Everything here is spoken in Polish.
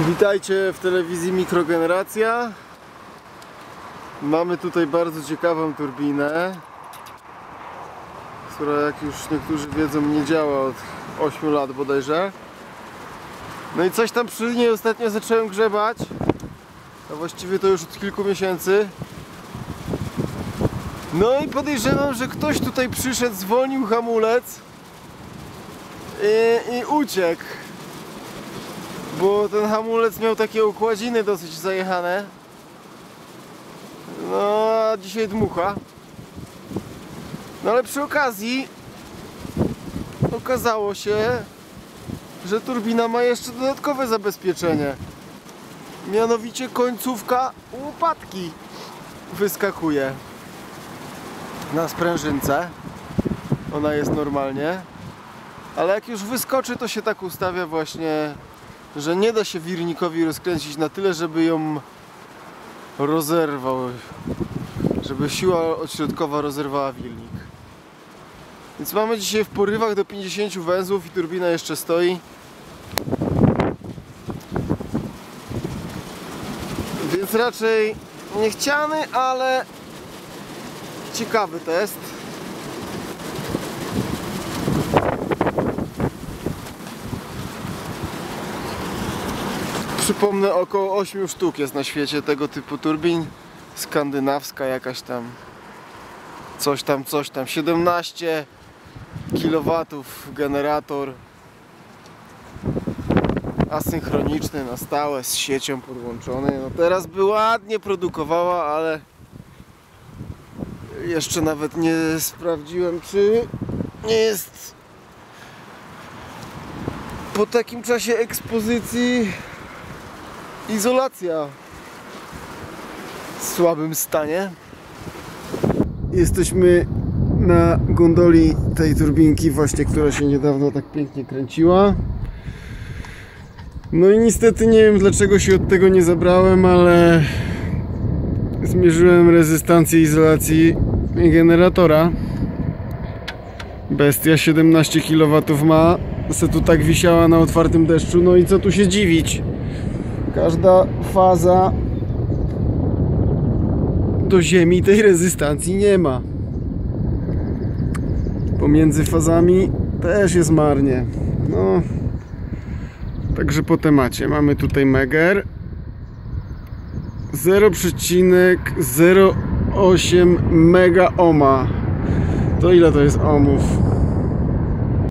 Witajcie w telewizji Mikrogeneracja. Mamy tutaj bardzo ciekawą turbinę, która jak już niektórzy wiedzą nie działa od 8 lat bodajże. No i coś tam przy niej ostatnio zacząłem grzebać. A właściwie to już od kilku miesięcy. No i podejrzewam, że ktoś tutaj przyszedł, zwolnił hamulec i, i uciekł. Bo ten hamulec miał takie układziny dosyć zajechane. No, a dzisiaj dmucha. No ale przy okazji okazało się, że turbina ma jeszcze dodatkowe zabezpieczenie. Mianowicie końcówka łopatki wyskakuje na sprężynce. Ona jest normalnie. Ale jak już wyskoczy, to się tak ustawia właśnie, że nie da się wirnikowi rozkręcić na tyle, żeby ją rozerwał. Żeby siła odśrodkowa rozerwała wirnik. Więc mamy dzisiaj w porywach do 50 węzłów i turbina jeszcze stoi. Więc raczej niechciany, ale ciekawy test. Przypomnę, około 8 sztuk jest na świecie tego typu turbin. Skandynawska jakaś tam. Coś tam, coś tam. 17 kW generator. Asynchroniczny na stałe z siecią podłączony. No teraz by ładnie produkowała, ale jeszcze nawet nie sprawdziłem, czy nie jest po takim czasie ekspozycji izolacja w słabym stanie. Jesteśmy na gondoli tej turbinki właśnie, która się niedawno tak pięknie kręciła. No i niestety nie wiem dlaczego się od tego nie zabrałem, ale zmierzyłem rezystancję izolacji generatora. Bestia 17 kW ma, se tu tak wisiała na otwartym deszczu, no i co tu się dziwić? Każda faza do ziemi tej rezystancji nie ma. Pomiędzy fazami też jest marnie. No. Także po temacie mamy tutaj Meger 0,08 mega ohma. To ile to jest ohmów?